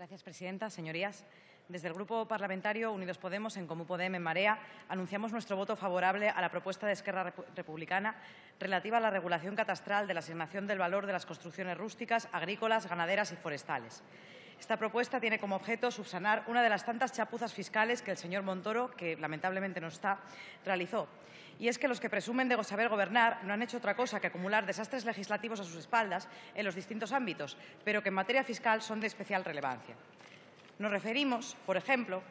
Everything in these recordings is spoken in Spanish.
Gracias, presidenta. Señorías, desde el Grupo Parlamentario Unidos Podemos, en Comú Podem, en Marea, anunciamos nuestro voto favorable a la propuesta de Esquerra Republicana relativa a la regulación catastral de la asignación del valor de las construcciones rústicas, agrícolas, ganaderas y forestales. Esta propuesta tiene como objeto subsanar una de las tantas chapuzas fiscales que el señor Montoro, que lamentablemente no está, realizó. Y es que los que presumen de saber gobernar no han hecho otra cosa que acumular desastres legislativos a sus espaldas en los distintos ámbitos, pero que en materia fiscal son de especial relevancia. Nos referimos, por ejemplo,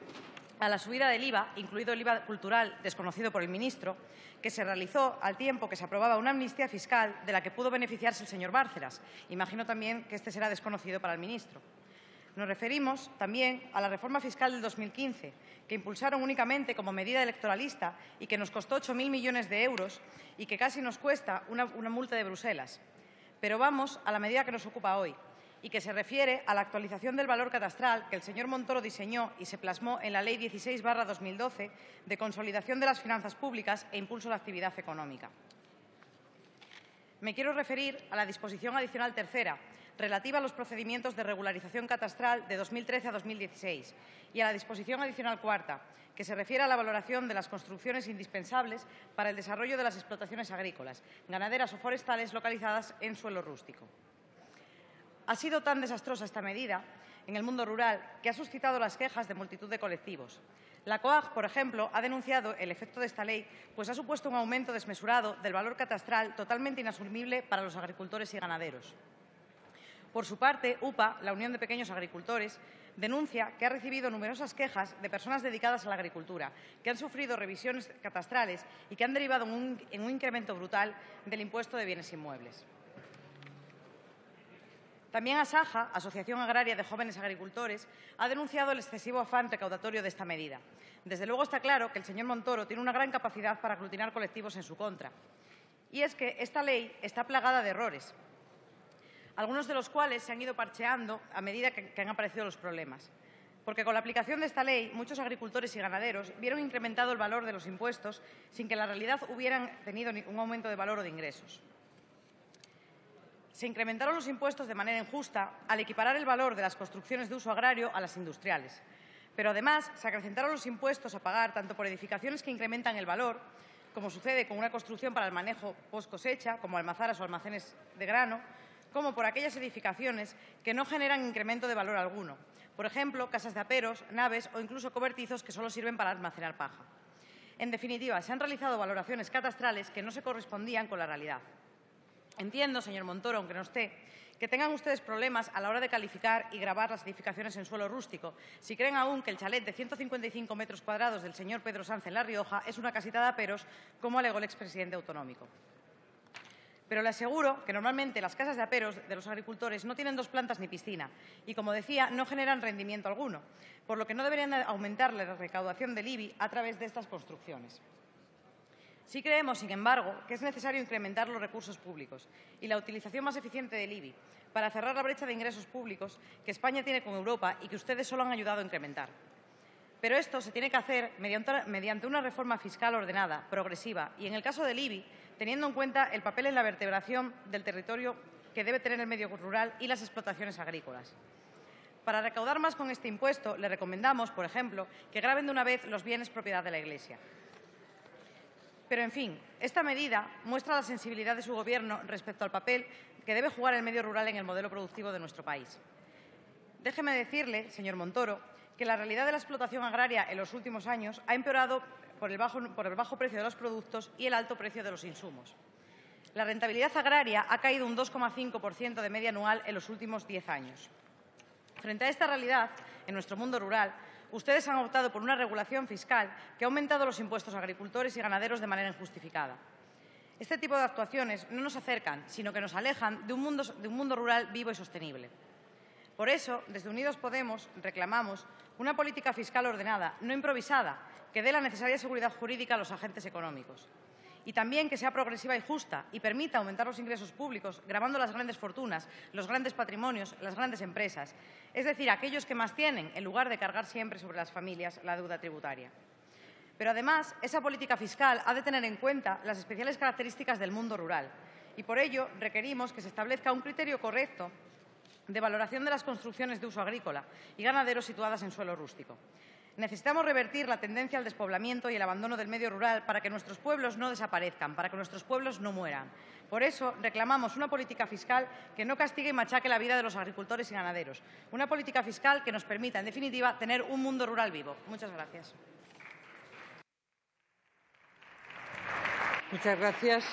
a la subida del IVA, incluido el IVA cultural desconocido por el ministro, que se realizó al tiempo que se aprobaba una amnistía fiscal de la que pudo beneficiarse el señor Bárcenas. Imagino también que este será desconocido para el ministro. Nos referimos también a la reforma fiscal del 2015, que impulsaron únicamente como medida electoralista y que nos costó 8.000 millones de euros y que casi nos cuesta una, multa de Bruselas. Pero vamos a la medida que nos ocupa hoy y que se refiere a la actualización del valor catastral que el señor Montoro diseñó y se plasmó en la Ley 16-2012 de consolidación de las finanzas públicas e impulso de la actividad económica. Me quiero referir a la disposición adicional tercera, relativa a los procedimientos de regularización catastral de 2013 a 2016 y a la disposición adicional cuarta, que se refiere a la valoración de las construcciones indispensables para el desarrollo de las explotaciones agrícolas, ganaderas o forestales localizadas en suelo rústico. Ha sido tan desastrosa esta medida en el mundo rural que ha suscitado las quejas de multitud de colectivos. La COAG, por ejemplo, ha denunciado el efecto de esta ley, pues ha supuesto un aumento desmesurado del valor catastral totalmente inasumible para los agricultores y ganaderos. Por su parte, UPA, la Unión de Pequeños Agricultores, denuncia que ha recibido numerosas quejas de personas dedicadas a la agricultura, que han sufrido revisiones catastrales y que han derivado en un, en un incremento brutal del impuesto de bienes inmuebles. También ASAJA, Asociación Agraria de Jóvenes Agricultores, ha denunciado el excesivo afán recaudatorio de esta medida. Desde luego está claro que el señor Montoro tiene una gran capacidad para aglutinar colectivos en su contra. Y es que esta ley está plagada de errores, algunos de los cuales se han ido parcheando a medida que, han aparecido los problemas. Porque con la aplicación de esta ley, muchos agricultores y ganaderos vieron incrementado el valor de los impuestos sin que en la realidad hubieran tenido un aumento de valor o de ingresos. Se incrementaron los impuestos de manera injusta al equiparar el valor de las construcciones de uso agrario a las industriales. Pero además se acrecentaron los impuestos a pagar tanto por edificaciones que incrementan el valor, como sucede con una construcción para el manejo post cosecha, como almazaras o almacenes de grano, como por aquellas edificaciones que no generan incremento de valor alguno. Por ejemplo, casas de aperos, naves o incluso cobertizos que solo sirven para almacenar paja. En definitiva, se han realizado valoraciones catastrales que no se correspondían con la realidad. Entiendo, señor Montoro, aunque no esté, que tengan ustedes problemas a la hora de calificar y grabar las edificaciones en suelo rústico, si creen aún que el chalet de 155 metros cuadrados del señor Pedro Sánchez en La Rioja es una casita de aperos, como alegó el expresidente autonómico. Pero le aseguro que normalmente las casas de aperos de los agricultores no tienen dos plantas ni piscina y, como decía, no generan rendimiento alguno, por lo que no deberían aumentar la recaudación del IBI a través de estas construcciones. Sí creemos, sin embargo, que es necesario incrementar los recursos públicos y la utilización más eficiente del IBI para cerrar la brecha de ingresos públicos que España tiene con Europa y que ustedes solo han ayudado a incrementar. Pero esto se tiene que hacer mediante una reforma fiscal ordenada, progresiva y, en el caso del IBI, teniendo en cuenta el papel en la vertebración del territorio que debe tener el medio rural y las explotaciones agrícolas. Para recaudar más con este impuesto, le recomendamos, por ejemplo, que graben de una vez los bienes propiedad de la Iglesia. Pero, en fin, esta medida muestra la sensibilidad de su Gobierno respecto al papel que debe jugar el medio rural en el modelo productivo de nuestro país. Déjeme decirle, señor Montoro, que la realidad de la explotación agraria en los últimos años ha empeorado por el, bajo, precio de los productos y el alto precio de los insumos. La rentabilidad agraria ha caído un 2,5% de media anual en los últimos diez años. Frente a esta realidad, en nuestro mundo rural, ustedes han optado por una regulación fiscal que ha aumentado los impuestos a agricultores y ganaderos de manera injustificada. Este tipo de actuaciones no nos acercan, sino que nos alejan de un mundo, rural vivo y sostenible. Por eso, desde Unidos Podemos reclamamos una política fiscal ordenada, no improvisada, que dé la necesaria seguridad jurídica a los agentes económicos. Y también que sea progresiva y justa y permita aumentar los ingresos públicos, grabando las grandes fortunas, los grandes patrimonios, las grandes empresas, es decir, aquellos que más tienen, en lugar de cargar siempre sobre las familias la deuda tributaria. Pero además, esa política fiscal ha de tener en cuenta las especiales características del mundo rural y por ello requerimos que se establezca un criterio correcto de valoración de las construcciones de uso agrícola y ganadero situadas en suelo rústico. Necesitamos revertir la tendencia al despoblamiento y el abandono del medio rural para que nuestros pueblos no desaparezcan, para que nuestros pueblos no mueran. Por eso reclamamos una política fiscal que no castigue y machaque la vida de los agricultores y ganaderos. Una política fiscal que nos permita, en definitiva, tener un mundo rural vivo. Muchas gracias. Muchas gracias.